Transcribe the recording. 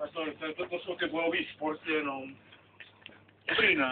Mas to, to, to, to sú tie bojové športy não.